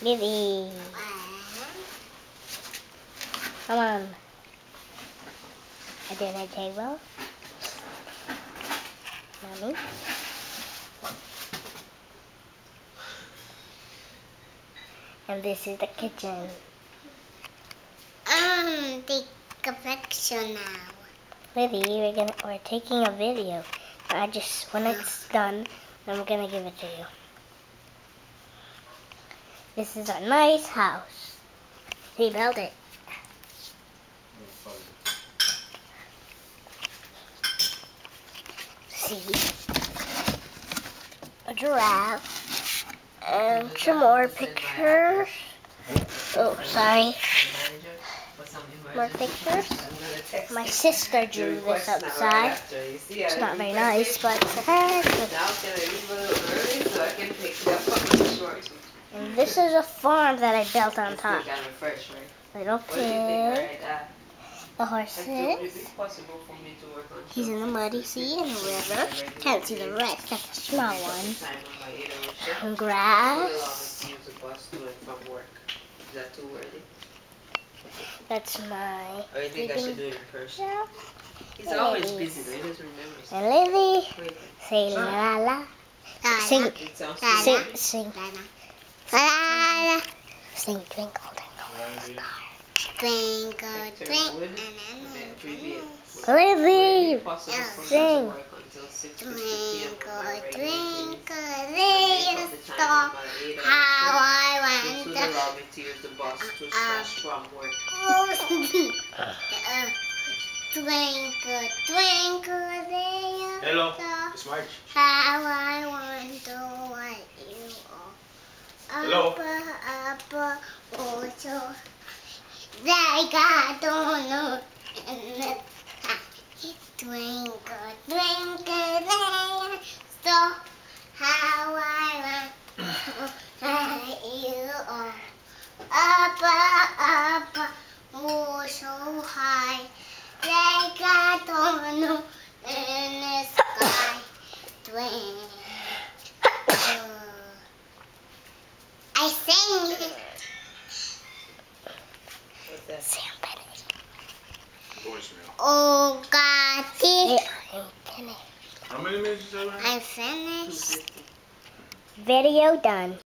Lily. Come on. A dinner table. Mommy. And this is the kitchen. Um, take a picture now. Lily, we're gonna we're taking a video. I just when it's done, I'm gonna give it to you. This is a nice house. He built it. See a giraffe and some more pictures. Oh, sorry. More pictures. My sister drew this outside. It's not very nice, but okay. And this is a farm that I built on top. Little pig, the horses. He's in the muddy sea the river. Can't see the rest. That's a small one. And grass. That's my Or you think I should do it in person? yeah. He's always busy though, he doesn't remember. And Lily, Wait, say la la Sing, it sounds La, sing, sing, la. La, la. sing, twinkle, twinkle, star. Twinkle, twinkle, Wood, na, and na, then na, trivia. na. Lily, Possible for me Sing. to work until 6:50 p.m. on my Twinkle, twinkle, little Make up the star, time about eight hours. how I This want would to allow me to use the bus to Uh, slash from work. Twinkle, twinkle, little Hello, star, it's March. how I wonder what you are. Hello. Oh, like I don't know. Twinkle, twinkle, little star, how I what you are. Up, up, oh, so high, like I don't know in the sky. Twinkle. I sing. What's that? Sam Bennett. Voicemail. Oh, God, Hey, I'm finished. How many minutes is that? I'm finished. Video done.